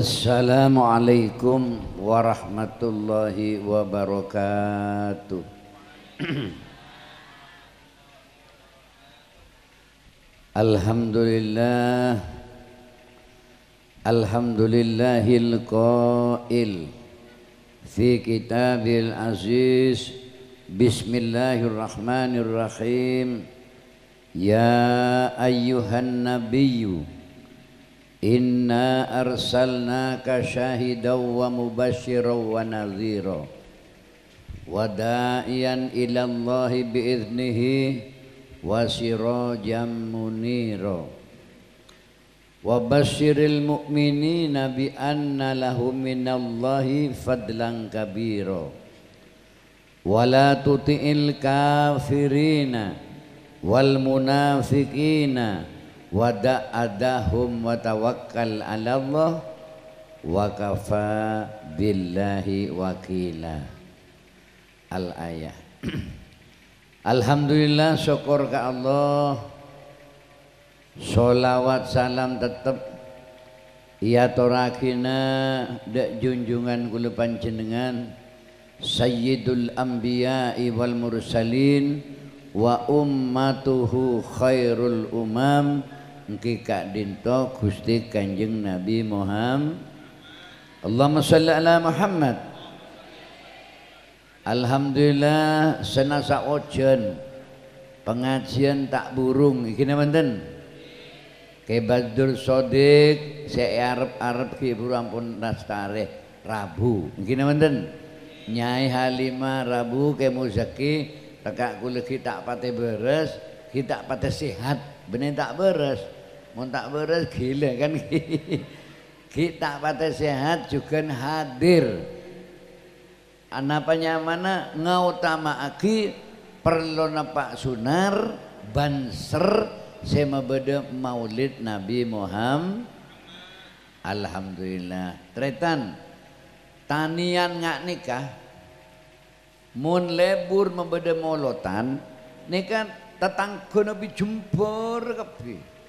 Assalamualaikum warahmatullahi wabarakatuh. Alhamdulillah Alhamdulillahil qail fi kitabil aziz. Bismillahirrahmanirrahim. Ya ayyuhan nabiyyu Inna arsalnaka syahidaw wa mubashiraw wa nadhira wa da'iyan ila Allah biiznihi wa sirajan munira wa basyiril mu'minina bi anna lahum minallahi fadlan kabira wa la tuti'il kafirina wal munafiqina wada'adahum wa tawakkal 'ala Allah wa kafa billahi wakila. Al ayah. Alhamdulillah syukur ke Allah. Solawat salam tetap Ya torakina Dek junjungan kula panjenengan Sayyidul Anbiya'i wal Mursalin Wa ummatuhu khairul umam engki kak dinto Gusti Kanjeng Nabi Muhammad Allahumma shalli ala Muhammad. Alhamdulillah senasa ojen pengajian tak burung. Iki ke Badul Sodik saya arep-arep ki burung pun nastare Rabu. Iki menten Nyai Halimah Rabu ke Muzaki tekak kula tak pate beres kita pate sehat. Bener tak beres mau tak beres gila kan? Kita pada sehat juga hadir. Anapanya mana ngautama aki perlu Pak Sunar banser sama beda maulid Nabi Muhammad. Alhamdulillah. Tretan tanian ngak nikah mun lebur membeda molotan nikah tetangga Nabi jempur kabeh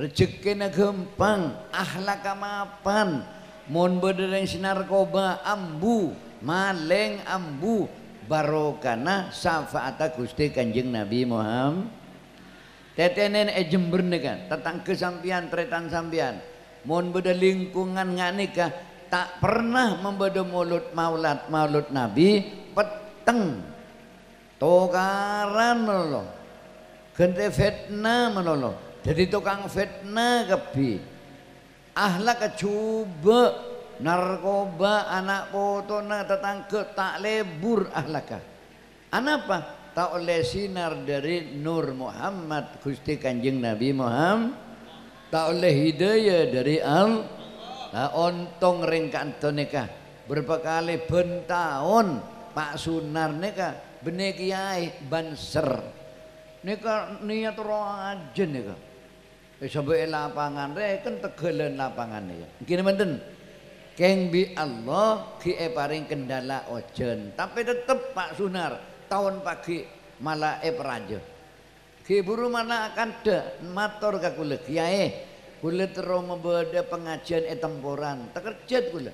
rezekina gampang ahlak mapan mun bedereng sinarkoba ambu. Maleng ambu. Barokana syafaat Gusti Kanjeng Nabi Muhammad. Tetenen e jember nika tetang kesampian tretan sampian. Mun beda lingkungan nganika tak pernah membeda mulut maulad maulud Nabi peteng. Tokaran menolong. Gente fitnah menolong jadi tukang fitnah kebi. Ahlak coba narkoba anak foto na tetangga tak lebur ahlaka. Apa tak oleh sinar dari Nur Muhammad Gusti Kanjeng Nabi Muhammad. Tak oleh hidayah dari Al nah, ontong ringkan nikah. Berapa kali bentahun Pak Sunar nikah benih kiai banser. Nikah niat roh aja nikah sampai lapangan reken tegelen lapangan ya. Gini menten keng bi Allah ki e paring kendala ojen. Tapi tetep Pak Sunar tahun pagi malah e ki buru mana akan de mator ka kula kiai kula terus membeda pengajian e temporan. Tekerjet kula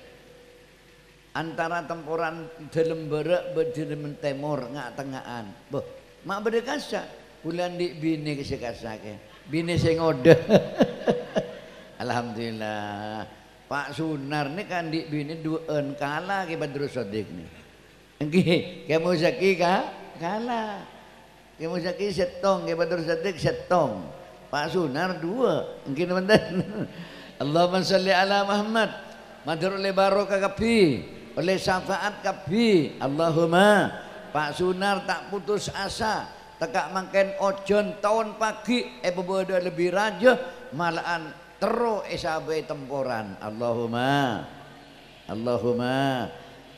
antara temporan dalam berak berdalam temur ngak tengahan boh mak berdekasa bulan di bini kesekasake bini sing ngode Alhamdulillah Pak Sunar ini kan di bini duen kalah ke Badrul Sodik nih Nggih, ke Muzaki ka kalah. Ke Muzaki setong, ke Badrul Sodik setong. Pak Sunar dua. Mungkin teman Allahumma salli ala Muhammad. Madur oleh barokah kapi, oleh syafaat kapi. Allahumma Pak Sunar tak putus asa tekak makan ojon tahun pagi eh bebodo lebih raja malahan tero esabe temporan. Allahumma Allahumma.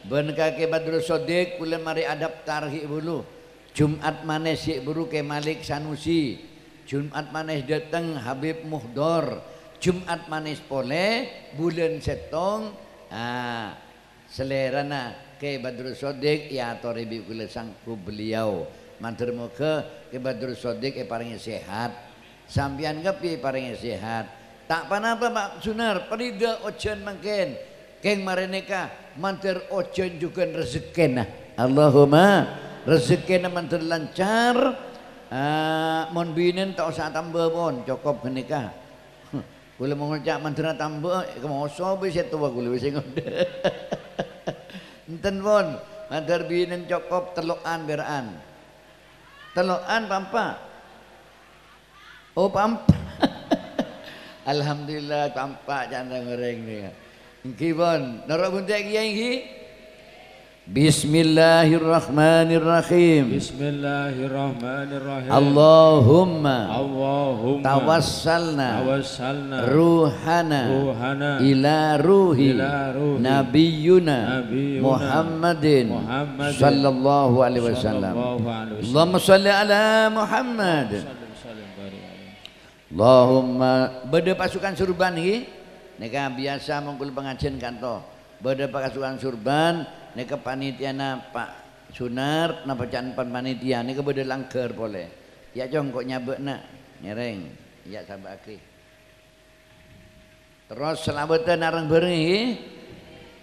Ben kake badrul sodik kula mari adaptar hi bulu. Jumat manes si buru ke Malik Sanusi. Jumat manes datang Habib Muhdor. Jumat manis pole bulan setong. Ah selera na ke Badrul Sodik ya toribi kula sangku beliau Matur muga ke Badrul Sodik e paringi sehat. Sampian kepi paringi sehat. Tak panapa Pak Sunar, perida ojen makin. Keng mareneka mantir ojen juga rezeki nah. Allahumma rezeki mantir lancar. Ah, mon binen tak usah tambah pun, cukup kenikah. Kula mau ngecak mantir tambah, kemoso bisa tua kula bisa ngode. Enten pun Hadar binen cokop telukan beran. Telukan pampa. Oh pampa. Alhamdulillah pampa jangan goreng dia Nggih pun, nara buntek kiai nggih. Bismillahirrahmanirrahim. Bismillahirrahmanirrahim. Allahumma Allahumma tawassalna tawassalna ruhana ruhana ila ruhi ila ruhi nabiyyuna nabiyyuna Muhammadin Muhammadin sallallahu alaihi wasallam. Allahumma salli ala Muhammad. Allahumma beda pasukan surban ini neka biasa mengkul pengajian kanto beda pasukan surban neka panitia na Pak Sunar na bacaan pan panitia neka beda langker boleh ya jong kok nyabek nak nyereng. Ya sabar akhi terus selamatan arang beri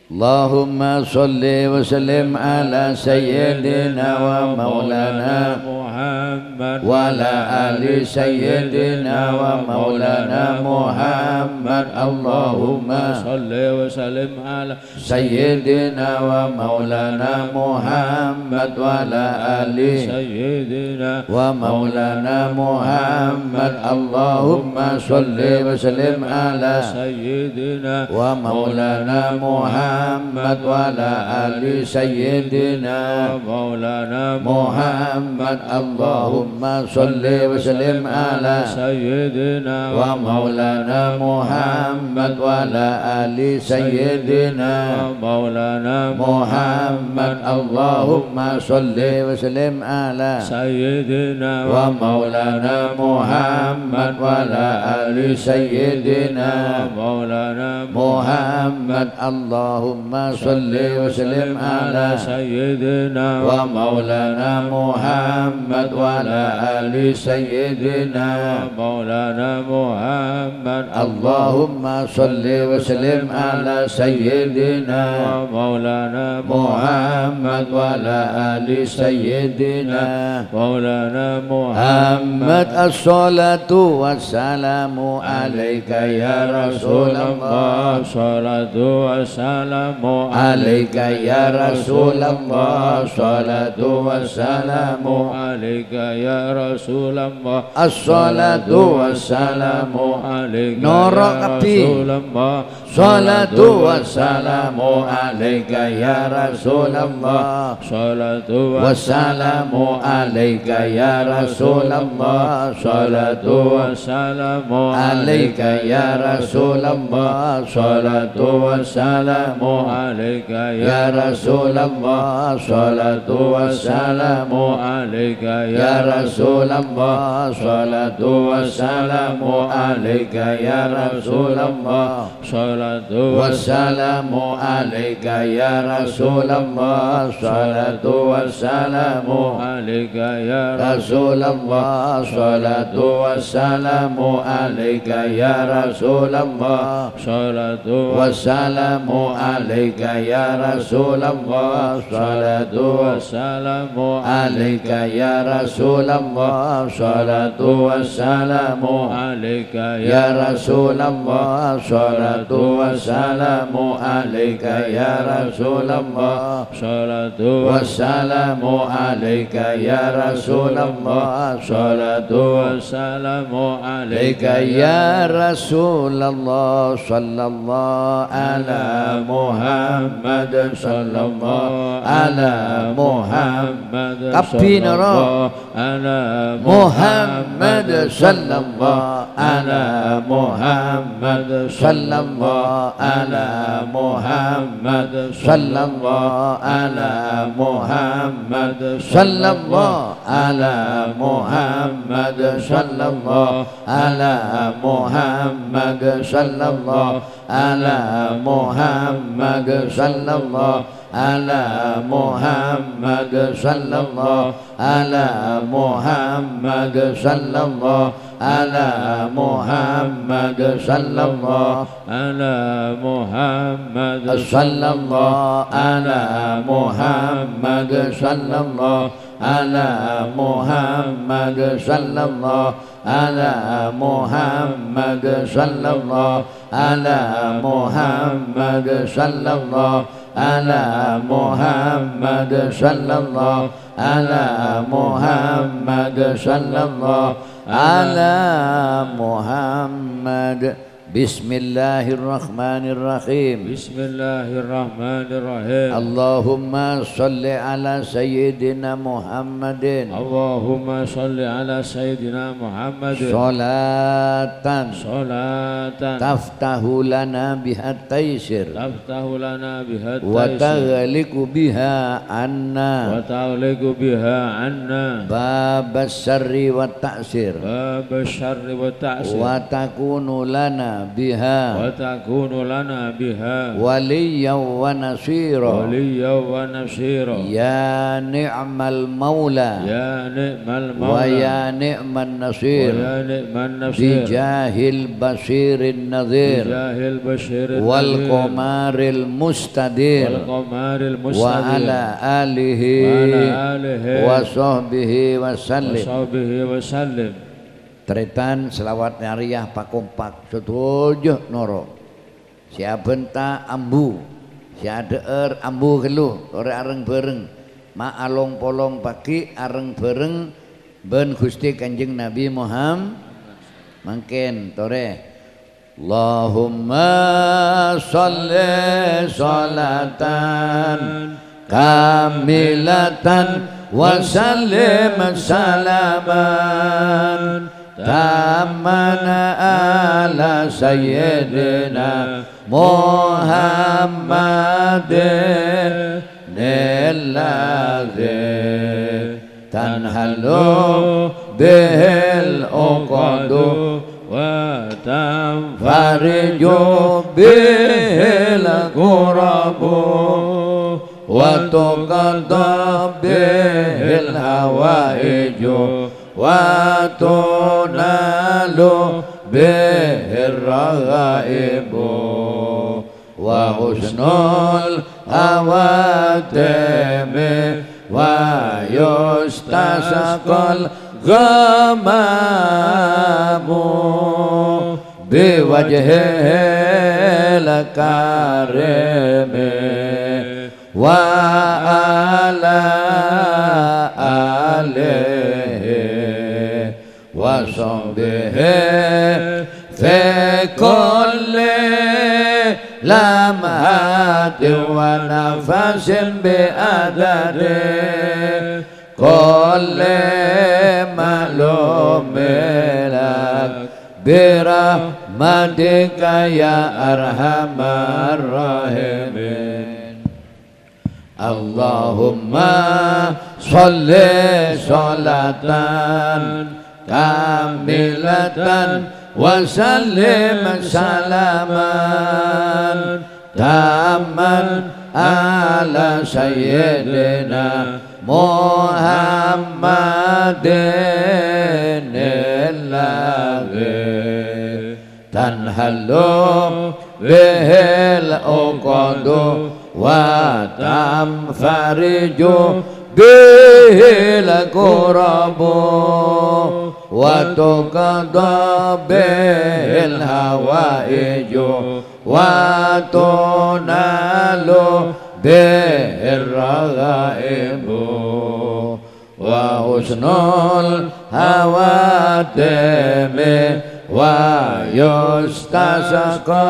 Allahumma salli wa sallim ala sayyidina wa maulana Muhammad وعلى آل سيدنا ومولانا محمد. اللهم صل وسلم على سيدنا ومولانا محمد وعلى آل سيدنا ومولانا محمد. اللهم صل وسلم على سيدنا ومولانا محمد وعلى آل سيدنا مولانا محمد. اللهم صل وسلم على سيدنا ومولانا محمد وعلى آل سيدنا مولانا محمد. اللهم صل وسلم على سيدنا ومولانا محمد وعلى آل سيدنا مولانا محمد. اللهم صل وسلم على سيدنا ومولانا محمد. وعلى آل سيدنا مولانا محمد. اللهم صل وسلم على سيدنا مولانا محمد وعلى آل سيدنا مولانا محمد. الصلاة والسلام عليك يا رسول الله. صلاة والسلام عليك يا رسول الله. صلاة والسلام عليك alaika ya Rasulullah As-salatu wassalamu alaika Noro ya Rasulullah Salatu wassalamu ya Rasulullah Salatu wassalamu ya Rasulullah Salatu يا رسول الله صلاة والسلام عليك يا رسول الله صلاة والسلام عليك يا رسول الله صلاة والسلام عليك يا رسول الله صلاة والسلام عليك يا رسول الله صلاة والسلام عليك يا رسول الله صلاة والسلام عليك يا رسول الله صلاة والسلام عليك يا رسول الله صلاة والسلام عليك يا رسول الله صلاة والسلام عليك يا رسول الله صلاة والسلام عليك يا رسول الله صلاة والسلام عليك عليك يا رسول الله صلى الله على محمد صلى الله على محمد محمد كبينا صلى رو. الله على محمد صلى الله على محمد صلى الله على محمد صلى الله على محمد صلى الله على محمد صلى الله على محمد صلى الله على محمد صلى الله على محمد صلى الله على محمد صلى الله على محمد صلى الله على محمد صلى الله على محمد صلى الله على محمد صلى الله على محمد صلى الله على محمد صلى الله على محمد صلى الله على محمد صلى الله على محمد. بسم الله الرحمن الرحيم. بسم الله الرحمن الرحيم. اللهم صل على سيدنا محمد. اللهم صل على سيدنا محمد. صلاة. صلاة. تفتح لنا بها التيسير. تفتح لنا بها التيسير. وتغلق بها عنا. وتغلق بها عنا. باب الشر والتأسير باب الشر والتعسير وتكون لنا بها وتكون لنا بها. وليا ونصيرا. وليا ونصيرا. يا نعم المولى. يا نعم المولى. ويا نعم النصير. ويا نعم النصير. بجاه البشير النذير. بجاه البشير النذير. والقمار المستدير. والقمر المستدير. وعلى آله وعلى آله. وصحبه وسلم. وصحبه وسلم. Tretan selawat nyariah pakompak setuju noro. Siaben ta ambu. Siadeer ambu keluh ore areng bereng. Ma along polong pagi areng bereng. Ben Gusti Kanjeng Nabi Muhammad mangken tore. Allahumma salli salatan kamilatan wa sallim salaman tamana ala sayyidina Muhammadin الذي تنهل به العقد وتنفرج فرج به الكرب وتقضى به الهوائج وتنال به الرغائب وحسن الأواتم ويستسقى الغمام بوجهه الكريم وصحبه في كل لمحة ونفس بأدد كل معلوم لك برحمتك يا أرحم الراحمين اللهم صل صلاة kamilatan wasallim salaman. Taman ala sayyidina Muhammadin illahi tanhallu bihil okodo wa tamfariju bihil kurabu وتقضى به الهوائج وتنال به الرغائب وحسن الهواتم ويستسقى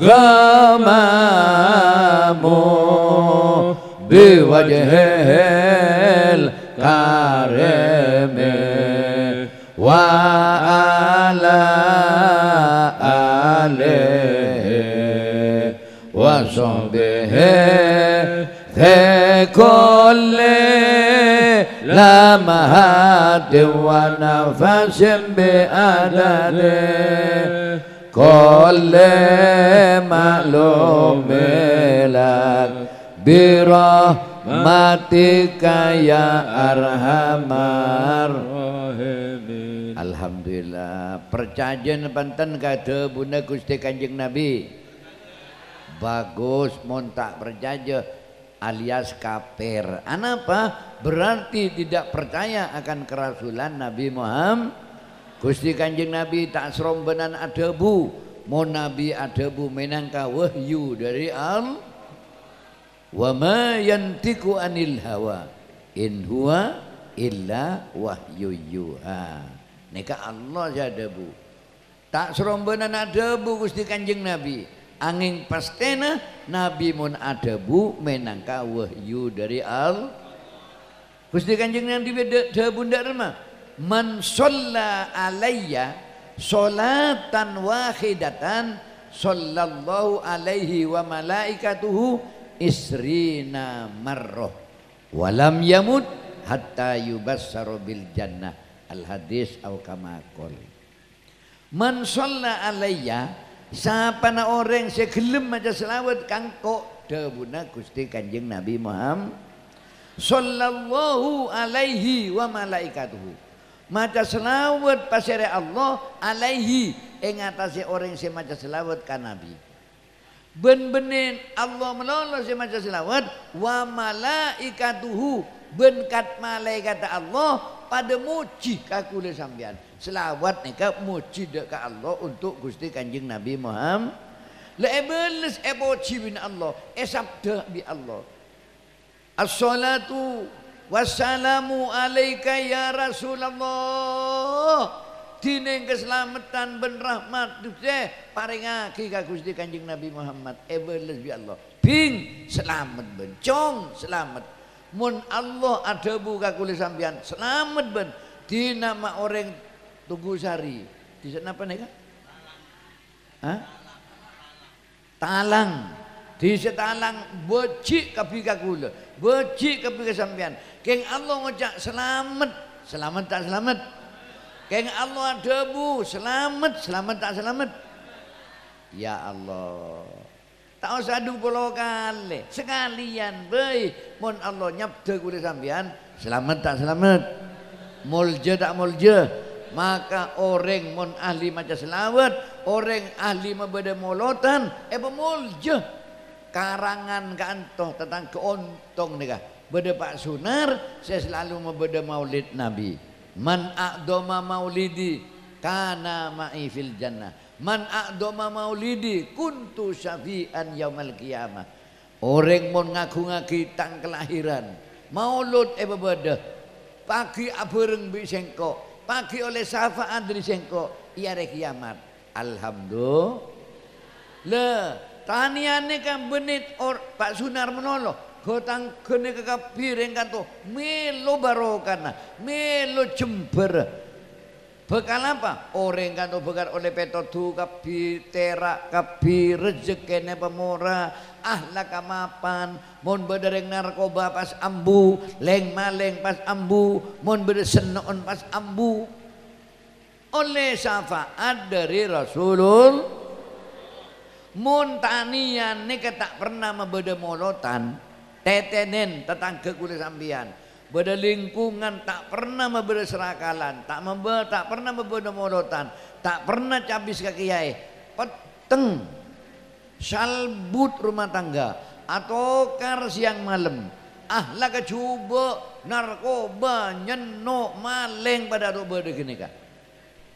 الغمام بوجهه الكريم وعلى آله وصحبه في كل لمحات ونفس بأدد كل معلوم لك برحمتك يا أرحم الراحمين Amin. Alhamdulillah. Percaya panten kata Bunda Gusti Kanjeng Nabi. Bagus, mon tak percaya alias kafir. Kenapa? Berarti tidak percaya akan kerasulan Nabi Muhammad. Gusti Kanjeng Nabi tak serombenan adebu. Mon Nabi adebu menangka wahyu dari al. Wa ma yantiku anil hawa in huwa illa wahyu yuha. Nika Allah saja bu. Tak serombenan ada bu Gusti Kanjeng Nabi. Angin pastena Nabi mun ada bu menangka wahyu dari al. Gusti Kanjeng Nabi beda bunda remah. Man sholla alayya solatan wahidatan sallallahu alaihi wa malaikatuhu isrina marroh walam yamut hatta yubassaru bil jannah al hadis au kama qol man shalla alayya siapa na orang segelem maca selawat kangko debuna Gusti Kanjeng Nabi Muhammad. Sallallahu alaihi wa malaikatuhu. Maca selawat pasere Allah alaihi ing atase orang sing maca selawat kan Nabi. Ben-benin Allah melolos si maca selawat wa malaikatuhu ben kat malaikat Allah pada muji kakule sampean. Selawat nika muji dek Allah untuk Gusti Kanjeng Nabi Muhammad. La ebeles eboci bin Allah esabda bi Allah. As-salatu wassalamu alaika ya Rasulullah. Dining keselamatan ben rahmat duse paringake ka Gusti Kanjeng Nabi Muhammad. Ebeles bi Allah. Bing selamat ben cong selamat mun Allah ada buka kulit sampean. Selamat ben. Di nama orang Tugu Sari. Di sana apa nih Hah? Talang. Di setalang becik kapi kula becik kapi sampean. Keng Allah ngocak selamat. Selamat tak selamat? Keng Allah debu, selamat, selamat tak selamat? Ya Allah. Tak usah puluh kali, sekalian baik. Mon Allah nyabda kuda sampean, selamat tak selamat? Mulja tak mulja? Maka orang mon ahli maca selawat, orang ahli membeda molotan, eh mulja. Karangan kantoh tentang keontong nih Beda Pak Sunar, saya selalu membeda maulid Nabi. Man a'doma maulidi kana ma'i fil jannah. Man a'doma maulidi kuntu syafi'an yaumal qiyamah. Orang mau ngaku-ngaki tang kelahiran. Maulud bebedah. Pagi abereng bi sengko. Pagi oleh syafaat dari sengko. Iya re kiamat. Alhamdulillah. Le, taniane kan benit or Pak Sunar menolong gotang kene kekabir yang kanto melo barokana melo jember Bekal apa? Orang kanto bekal oleh petodu kabi terak kabi rezekene pemora ahla kamapan mon bedereng narkoba pas ambu leng maleng pas ambu mon beder senon pas ambu oleh syafaat dari Rasulul tanian ini tak pernah membeda molotan tetenen tetangga kulit sambian Beda lingkungan tak pernah memberi serakalan, tak membe, tak pernah memberi morotan, tak pernah cabis ke kiai. Peteng, salbut rumah tangga, atau kar siang malam. Ah lah coba narkoba, nyeno, maling pada tu beda gini kak.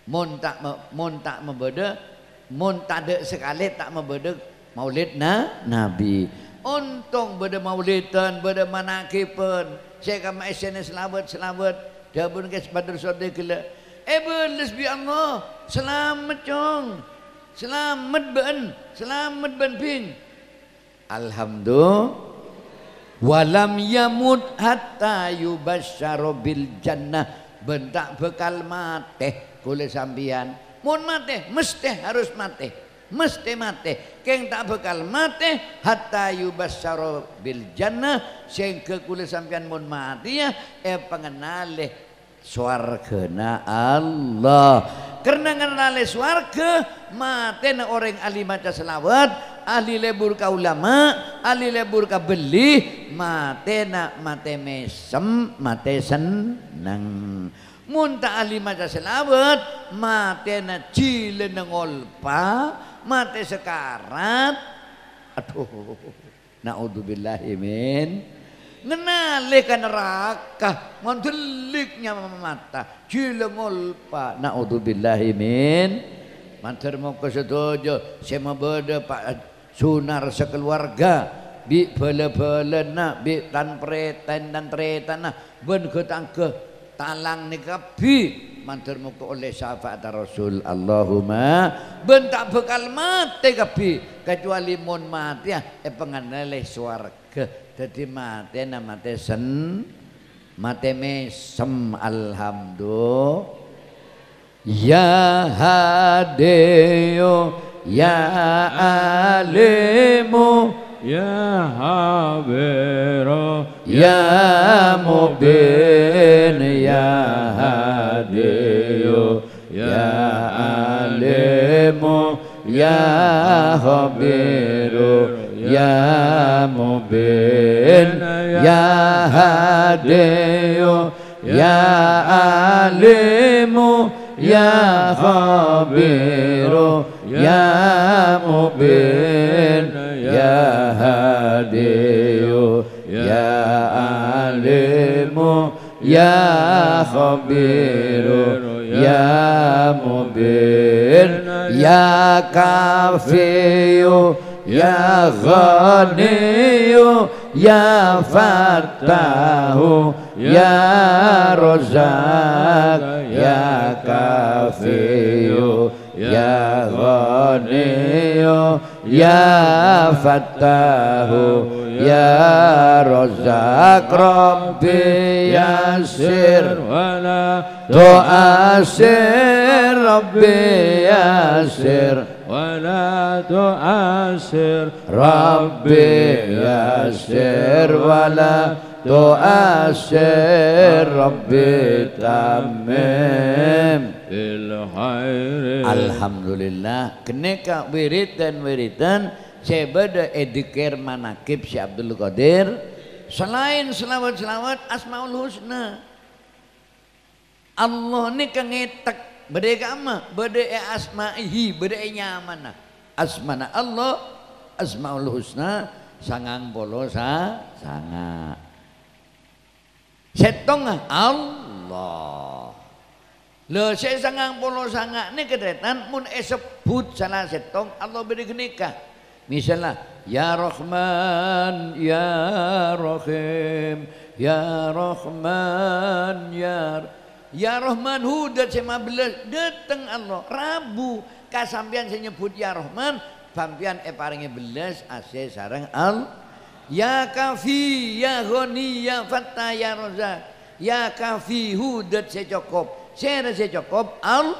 Mon tak mon tak membeda, mon tak ada sekali tak membeda maulid na nabi. Untung beda maulidan, beda manakipan. Saya kama SNS selamat selamat. Dia pun ke sebadur sode gila. Eh bi Allah. Selamat cong. Selamat ben. Selamat ben ping. Alhamdulillah. Walam yamut hatta yubasyaru bil jannah. Bentak bekal mate. Kulit sambian. Mun mate, mesti harus mate mesti mati. Keng tak bekal mati hatta yubasyara bil jannah. Sing kulit sampean mun mati ya eh pengenale swargana Allah. Karena ngenale swarga mati na orang ahli maca selawat ahli lebur ka ulama ahli lebur ka beli mate nak mate mesem mate seneng. Munta ahli maca selawat mate na cile nengolpa mate sekarat. Aduh. Naudzubillahi min. Ngenale ka neraka. Mandeliknya mata. Cile ngolpa naudzubillahi min. Mantar mau ke setuju. Saya beda pak sunar sekeluarga. Bi bela-bela nak Bi tan pretan dan tretan nak. Ben ke Talang ni Mantar mau oleh syafaat Rasul. Allahumma Ben tak bekal mati kapi Kecuali mon mati ya. Eh penganalih suarga Jadi mati nama mati sen Mati mesem Alhamdulillah. Ya Hadiyo Ya Alimu Ya Habiro Ya Mubin Ya Hadiyo Ya Alimu Ya Habiru Ya Mubin Ya Hadiyo Ya Alimu يا خبير يا مبين يا هادي يا عليم يا خبير يا مبين يا كافي يا غني Ya, ya, ya, ya Fattahu ya Razak ya Kafiyu ya Ghaniyu ya Fattahu ya Razak Rabbi Yasir wala tu'asir Rabbi Yasir ولا تؤثر ربي يسر ولا تؤثر ربي تمم بالخير Alhamdulillah keneka wiritan wiritan saya beda edikir manakib si Abdul Qadir selain selawat-selawat Asmaul Husna Allah ni kan beda kama beda e asma'ihi beda e nyamana. Asmana Allah Asmaul Husna sangang polo sa sanga. Setong Allah. Le saya sangang polo sanga ni kedetan mun esebut salah setong Allah beri kenikah. Misalnya ya Rahman ya Rahim ya Rahman ya Ya Rahman hudat sema belas datang Allah. Rabu kasampian saya nyebut ya Rahman pampian e paringe belas ase sarang al. Ya kafi ya ghani ya fattah ya rozak Ya kafi hudat saya cukup. Saya rasa cukup al.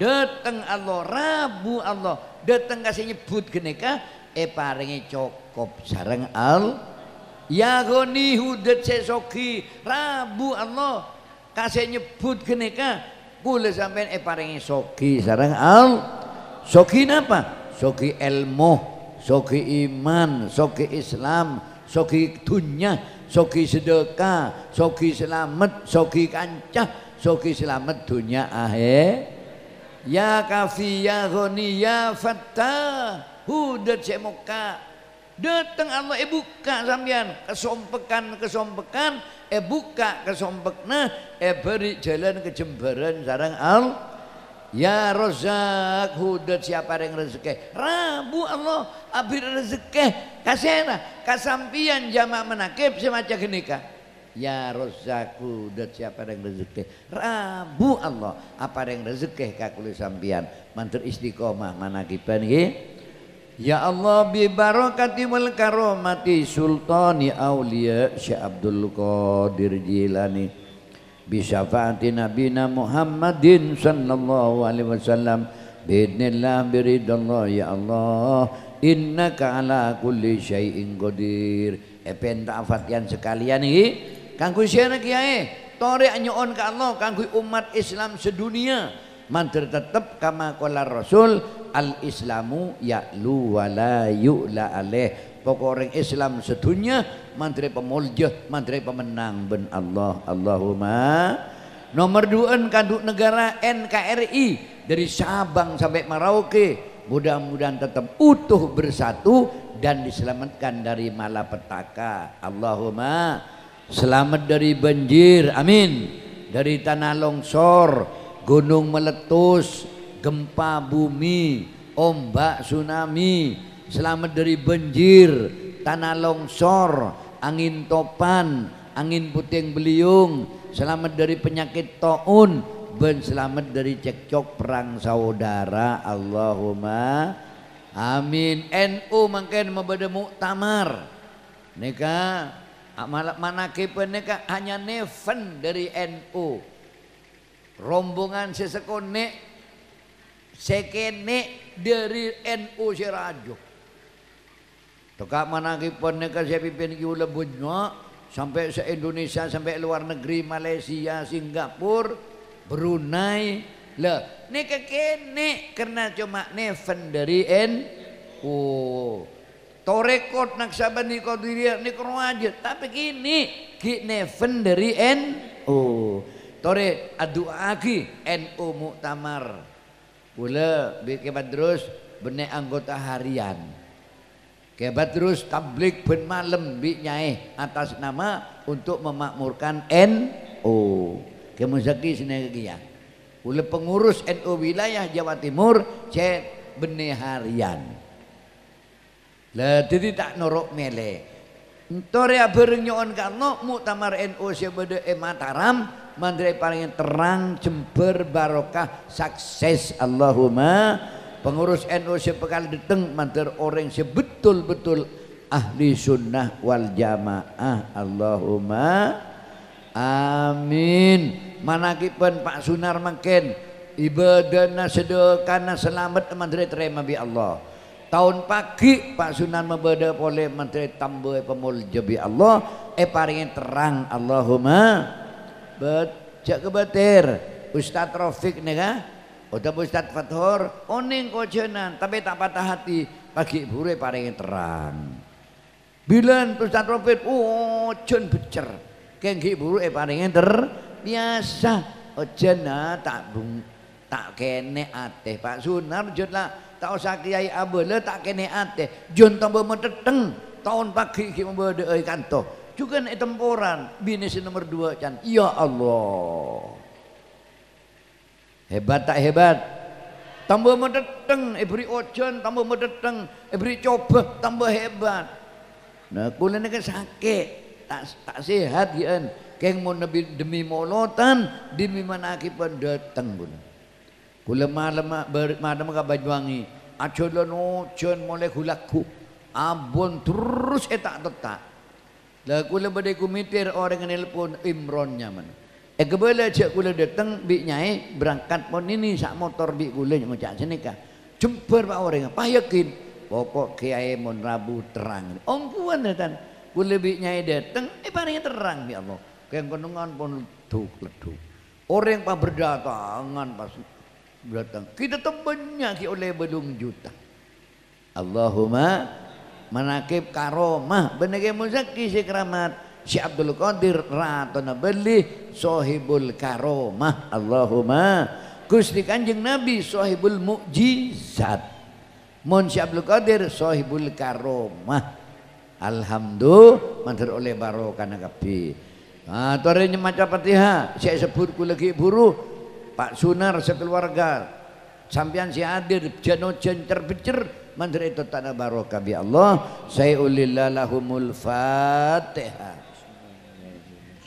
Datang Allah Rabu Allah. Datang kasih nyebut geneka eh paringi cukup sarang al. Ya goni hudat sesoki Rabu Allah kasih nyebut geneka kula sampean eh paringi soki sarang al soki napa soki ilmu soki iman soki Islam soki dunya soki sedekah soki selamat soki kancah Soki selamat dunia akhir. Ya kafi ya ghani ya fattah. Hudat saya muka. Datang Allah eh buka sampean. Kesompekan kesompekan eh buka kesompekna eh beri jalan kejembaran sarang al Ya rozak hudat siapa yang rezeki Rabu Allah abir rezeki kasena kasampian jamaah menakib semacam genika Ya rozaku dat siapa yang rezeki Rabu Allah apa yang rezeki kakuli sampian mantur istiqomah mana kita nih Ya Allah bi barakati wal karomati sultani aulia Syekh Abdul Qadir Jilani. Bi syafaati nabina Muhammadin sallallahu alaihi wasallam. Biidnillah biridallah ya Allah. Innaka ala kulli syai'in qadir. Epen ta'afatian sekalian ini kanggo siapa kiai torek nyoon ke Allah kanggo umat Islam sedunia. Mantir tetap kama kolar Rasul al Islamu ya'lu wa la yu'la alaih. Pokok orang Islam sedunia mantri pemuljah mantri pemenang. Ben Allah Allahumma. Nomor dua kanduk negara NKRI dari Sabang sampai Merauke. Mudah-mudahan tetap utuh bersatu dan diselamatkan dari malapetaka. Allahumma. Selamat dari banjir. Amin. Dari tanah longsor gunung meletus gempa bumi ombak tsunami selamat dari banjir tanah longsor angin topan angin puting beliung selamat dari penyakit taun ben selamat dari cekcok perang saudara. Allahumma amin. NU makin membeda muktamar. Amal manakib neka hanya neven dari NU rombongan sesekone sekene dari NU Sirajo Tukak manakib neka saya pimpin kiula bunyo sampai se Indonesia sampai luar negeri Malaysia Singapura Brunei. Lah ini kekene karena cuma neven dari N oh torekot naksabani kodiriya ni aja. Tapi kini ki neven dari N oh tore adu aki NU muktamar pula kebat terus benek anggota harian kebat terus tablik ben malam bi nyai atas nama untuk memakmurkan NU Kemuzaki Sinergia. Oleh pengurus NU wilayah Jawa Timur cek benih harian. Lah jadi tak norok mele. Entore bareng nyon karno muktamar NU sebede e Mataram mandre paling terang jember barokah sukses Allahumma pengurus NU sepekal deteng mantar orang sebetul-betul ahli sunnah wal jamaah Allahumma Amin. Manakipan Pak Sunar makin ibadahna sedekahna selamat menteri terima bi Allah. Tahun pagi Pak Sunar membeda boleh menteri tambah pemulja bi Allah. Eh paringin terang Allahumma. Baca kebatir. Ustaz Rafiq nih kah? Udah Ustaz Fathur. Oning kocenan. Tapi tak patah hati. Pagi bure paringin terang. Bilan Ustaz Rafiq. Oh jen becer kengki buru e paringin ter biasa ojen oh, tak bung tak kene ate Pak Sunar jod lah tak usah kiai abele tak kene ate jon tambah meteteng tahun pagi ki membede euy kanto juga nek temporan. Bini si nomor dua can ya Allah. Hebat tak hebat? Tambah meteteng ibri ojen tambah meteteng ibri coba tambah hebat. Nah kulen kan sakit. Tak tak sehat gian keng mau nabi demi molotan demi manakipan datang pun kula malam malam ka bajwangi ajolan ojon mulai kulaku abon terus etak tetak lah kula badai kumitir orang nelpon imronnya mana eh kebala cak kula datang bi nyai berangkat pun ini sak motor bi kula yang cak sini kah jemper pak orang apa yakin pokok kiai mon rabu terang ongkuan datang Kula lebih nyai datang, eh paringnya terang ya Allah. Kayak kenungan pun leduk leduk. Orang yang berdatangan pas datang. Kita tebennya ki oleh belum juta. Allahumma manakib karomah benege muzaki si keramat. Si Abdul Qadir ratona beli sohibul karomah Allahumma. Gusti Kanjeng Nabi sohibul mukjizat Mon si Abdul Qadir sohibul karomah Alhamdulillah mantar oleh barokah nagapi. Ah, torenya macam patiha, saya sebut ku lagi buru Pak Sunar sekeluarga. Sampian si hadir jano cencer Mandir itu tanah barokah bi Allah. Sayulillah lahumul fatihah.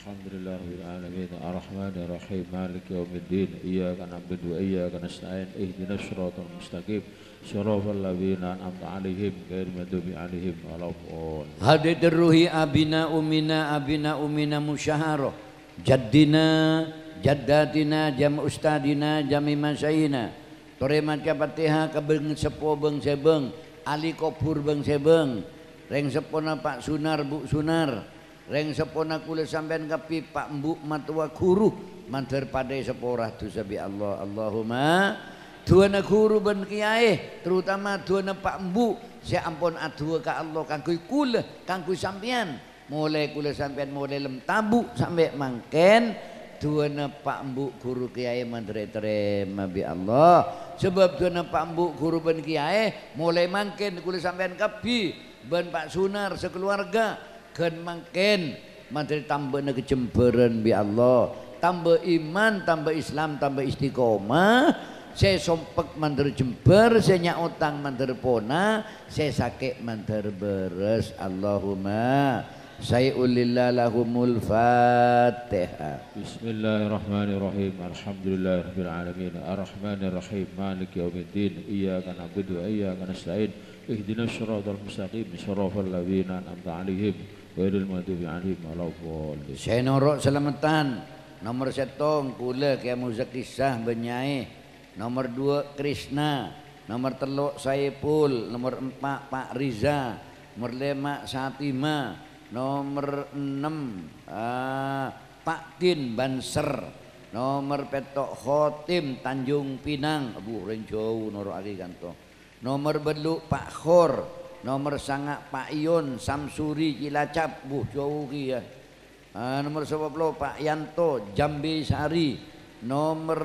Alhamdulillahirabbil alamin. Arrahmanir rahim maliki yaumiddin iyyaka na'budu wa iyyaka nasta'in. Ihdinas siratal mustaqim. Syarafal ladzina an'amta alaihim ghairil maghdubi alaihim waladdallin hadir ruhi abina umina abina umina musyahara jaddina jaddatina jam ustadina jami masyayina Toremat ka Fatihah ka sepo beng sebeng, ali kopur beng sebeng. Reng sepona Pak Sunar Bu Sunar. Reng sepona kule sampean kapi Pak Mbuk Matua Kuru, mantar padai seporah tu sabi Allah. Allahumma duana Kuru ben kiai terutama duana Pak Mbu saya ampun adua ka Allah Kangkui kule, Kangkui sampean. Mulai kule sampean mulai lem tabu sampai mangken. Dua Pak Embu guru kiai mandre terima bi Allah. Sebab dua Pak Embu guru ben kiai mulai mangken kula sampean kapi ben Pak Sunar sekeluarga kan mangken mandre tambah kecemburan bi Allah. Tambah iman, tambah Islam, tambah istiqomah saya sompek mandar jember, saya nyautang mandar pona, saya sakit mandar beres. Allahumma saya ulillah lahumul fatihah. Bismillahirrahmanirrahim. Alhamdulillahirabbil alamin. Arrahmanirrahim. Malik yaumiddin. Iyyaka na'budu wa iyyaka nasta'in. Ihdinas siratal mustaqim. Shiratal ladzina an'amta 'alaihim ghairil maghdubi 'alaihim waladdallin. Saya norok selamatan. Nomor setong kula kaya muzakisah benyai nomor dua Krishna nomor teluk Saipul nomor empat Pak Riza nomor lima Satima nomor enam uh, Pak Tin Banser. Nomor petok Khotim Tanjung Pinang. Abu jauh noro lagi kanto nomor beluk Pak Khor. Nomor sangak Pak Ion Samsuri Cilacap. Bu jauh ya. Uh, nomor 10 Pak Yanto Jambi Sari. Nomor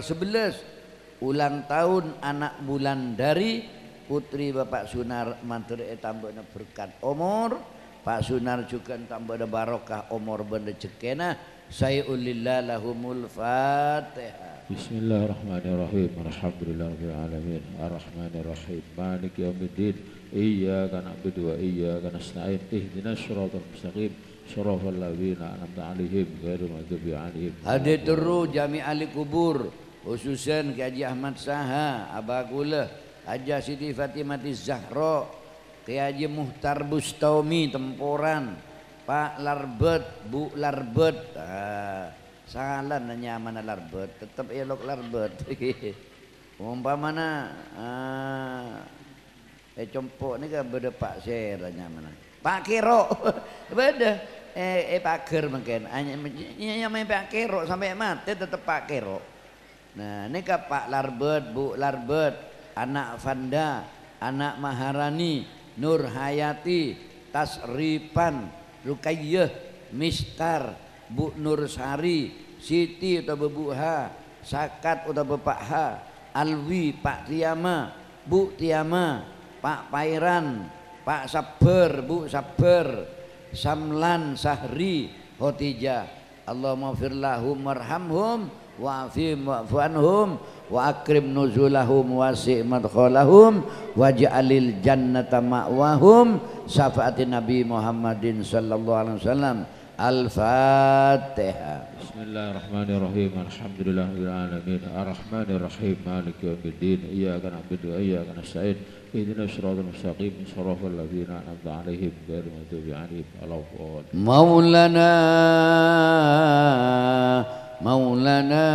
11 ulang tahun anak bulan dari putri Bapak Sunar mantur tambah berkat umur Pak Sunar juga tambah barokah umur benda cekena. Saya ulillah lahumul fatihah Bismillahirrahmanirrahim. Alhamdulillahirabbil alamin Arrahmanirrahim. Malik yaumiddin. Iyyaka na'budu wa iyyaka nasta'in. Ihdinas siratal mustaqim. Shiratal ladzina an'amta 'alaihim ghairil maghdubi 'alaihim. Hadir teru jami ahli kubur khususan Haji Ahmad Saha Abah Gula Haji Siti Fatimah Zahra ke Haji Muhtar Bustaumi Temporan. Pak Larbet Bu Larbet. Ah, salah nanya mana Larbet tetap elok Larbet. Umpamana ah, eh compok ni kan beda Pak nanya mana. Pak Kero beda. Eh, eh Pak Ker mungkin. Hanya main Pak Kero sampai mati tetap Pak Kero. Nah, ini kan Pak Larbet, Bu Larbet, anak Fanda, anak Maharani, Nur Hayati, Tasripan, Rukayyah, Mistar, Bu Nur Sari, Siti atau Bu Ha, Sakat atau Bapak Ha, Alwi, Pak Tiama, Bu Tiama, Pak Pairan, Pak Sabar, Bu Sabar, Samlan Sahri, Hotijah. Allahumma firlahum warhamhum wa'fi wa'fu anhum wa akrim nuzulahum wasi' madkhalahum waj'alil jannata ma'wahum syafaati Nabi Muhammadin sallallahu alaihi wasallam. Al-Fatihah Bismillahirrahmanirrahim. Alhamdulillahirabbil alamin Arrahmanirrahim. Maliki yaumiddin Iyyaka na'budu wa iyyaka nasta'in. Ihdinas siratal mustaqim. Shiratal ladzina an'amta 'alaihim ghairil maghdubi 'alaihim waladdallin. Maulana مولانا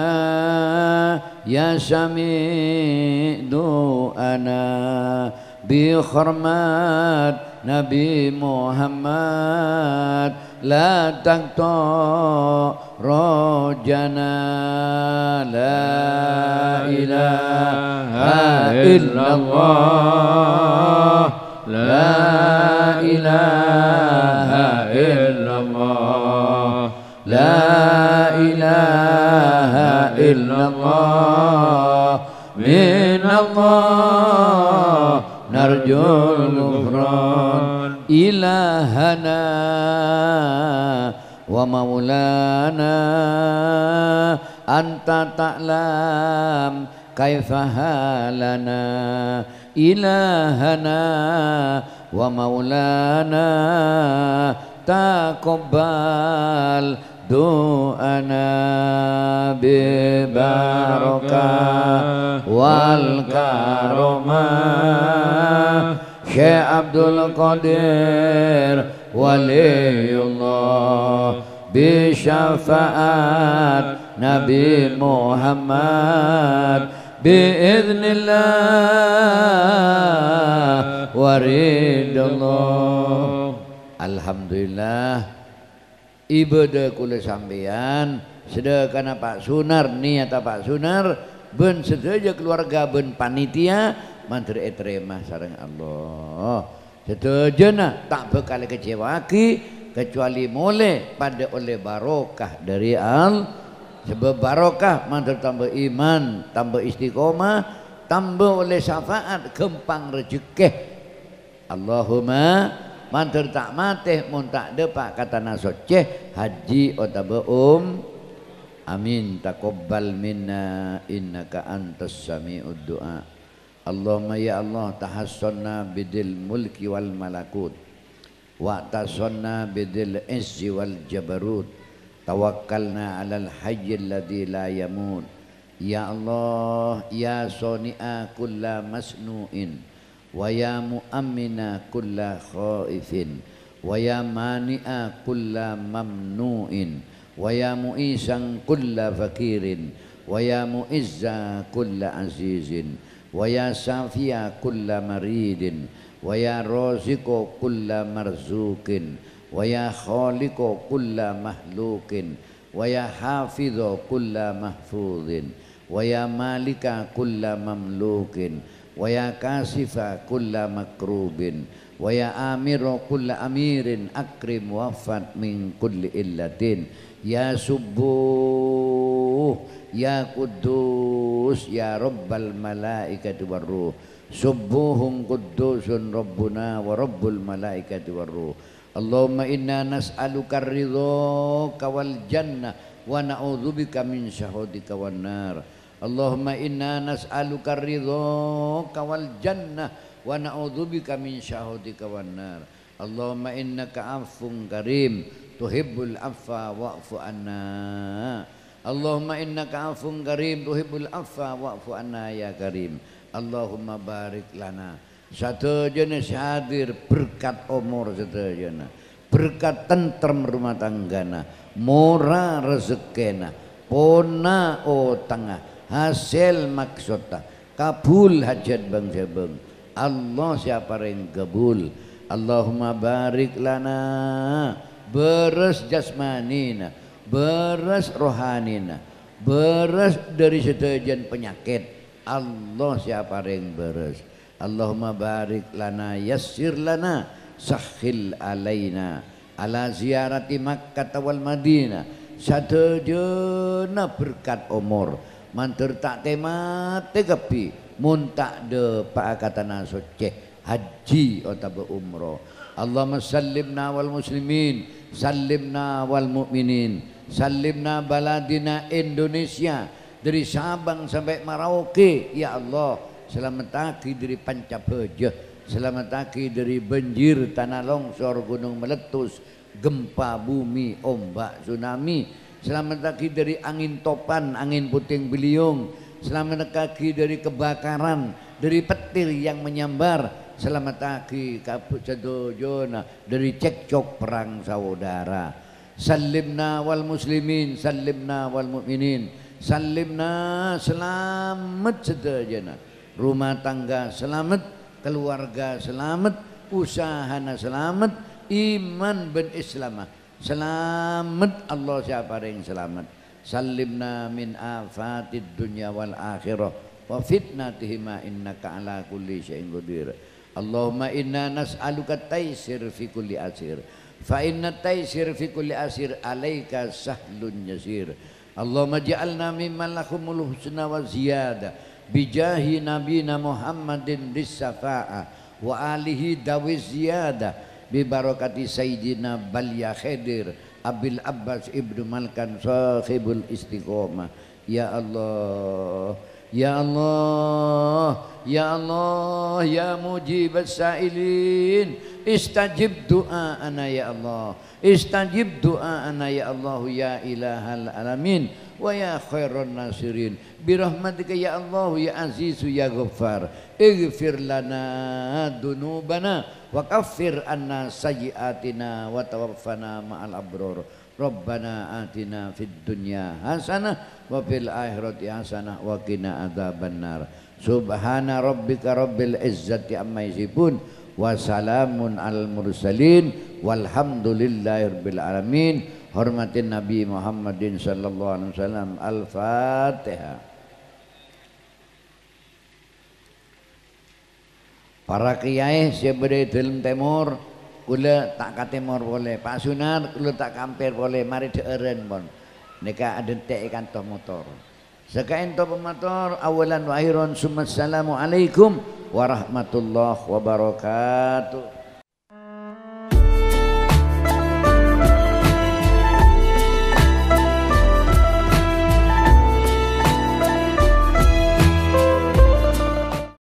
يا سميع دعانا بحرمات نبي محمد لا تقطع رجنا لا إله إلا الله لا إله إلا الله لا الله من الله نرجو الغفران إلهنا ومولانا أنت تعلم كيف حالنا إلهنا ومولانا تقبل doana bibarakah wal karomah Syekh Abdul Qadir waliullah bisyafaat Nabi Muhammad biiznillah waridullah Alhamdulillah ibadah kula sampean sedekana Pak Sunar niat Pak Sunar ben sedaya keluarga ben panitia mantir etrema sareng Allah. Sedaya tak bakal kecewaki kecuali mulai pada oleh barokah dari al. Sebab barokah mantir tambah iman tambah istiqomah tambah oleh syafaat gempang rezeki. Allahumma mantur tak mate mun tak depak kata nasoceh haji otabe um. Amin taqabbal minna innaka antas sami'ud du'a. Allahumma ya Allah tahassanna bidil mulki wal malakut. Wa tasanna bidil izzi wal jabarut. Tawakkalna alal hayy alladhi la yamut. Ya Allah ya soni'a kulla masnu'in wa ya mu'ammina kulla khaifin wa ya mani'a kulla mamnu'in wa ya mu'isan kulla fakirin wa ya mu'izza kulla azizin wa ya safiya kulla maridin wa ya raziqo kulla marzukin wa ya khaliqo kulla mahlukin wa ويا كاشف كل مكروب ويا آمر كل أمير أكرم وفد من كل إلة. يا سبوه يا قدوس يا رب الملائكة والروح. سبوه قدوس ربنا ورب الملائكة والروح. اللهم إنا نسألك الرضاك والجنة ونعوذ بك من شهودك والنار. Allahumma inna nas'aluka ridhaka wal jannah wa na'udzubika min syahudika wan nar. Allahumma innaka afun karim tuhibbul afwa wa'fu anna. Allahumma innaka afun karim tuhibbul afwa wa'fu anna ya karim. Allahumma barik lana. Satu jenis hadir berkat umur satu jenis berkat tentrem rumah tanggana murah rezekena pona o tengah hasil maksudnya kabul hajat bang. Jabang Allah siapa yang kabul? Allahumma barik lana. Beres jasmanina. Beres rohanina. Beres dari sedajan penyakit. Allah siapa yang beres Allahumma barik lana yassir lana sahil alaina. Ala ziarati Makkah wal Madinah. Sadajana berkat umur mantur tak temate kepi. Mun tak de paakatana soceh haji atau umroh. Allahumma sallimna wal muslimin. Sallimna wal mu'minin. Sallimna baladina Indonesia. Dari Sabang sampai Merauke. Ya Allah selamat taki dari Pancabeja selamat taki dari banjir tanah longsor gunung meletus gempa bumi ombak tsunami Selamat kaki dari angin topan, angin puting beliung. Selamat kaki dari kebakaran, dari petir yang menyambar. Selamat kaki kabut jona dari cekcok perang saudara. Salimna wal muslimin, salimna wal mu'minin. Salimna selamat sedajana. Rumah tangga selamat, keluarga selamat, usahana selamat, iman ben islamah Selamat Allah siapa yang selamat. Salimna min afatid dunya wal akhirah wa fitnatihima innaka ala kulli syai'in qadir. Allahumma inna nas'aluka taysir fi kulli asir. Fa inna taysir fi kulli asir alaika sahlun yasir. Allahumma ja'alna mimman lahumul husna wa ziyada bijahi nabina Muhammadin lis-safa'ah wa alihi dawiz ziyadah bi barakati sayyidina Balya Khidir Abil Abbas Ibnu Malkan sahibul istiqomah. Ya Allah Ya Allah, Ya Allah, Ya mujib sailin. Istajib doa ana ya Allah. Istajib doa ana ya Allah Ya ilahal alamin ويا خير الناصرين. برحمتك يا الله يا عزيز يا غفار. اغفر لنا ذنوبنا وكفر عنا سيئاتنا وتوفنا مع الأبرار. ربنا آتنا في الدنيا حسنة وفي الآخرة حسنة وقنا عذاب النار. سبحان ربك رب العزة عما يصفون وسلام على المرسلين والحمد لله رب العالمين. hormatin Nabi Muhammadin sallallahu alaihi wasallam. Al-Fatihah Para kiai sebede dalam timur kula tak katimur boleh. Pak Sunar kula tak kampir boleh. Mari deeren pun. Nika adentek kantor motor. Sakaen toh pemotor awalan wa akhiran. Assalamualaikum warahmatullahi wabarakatuh.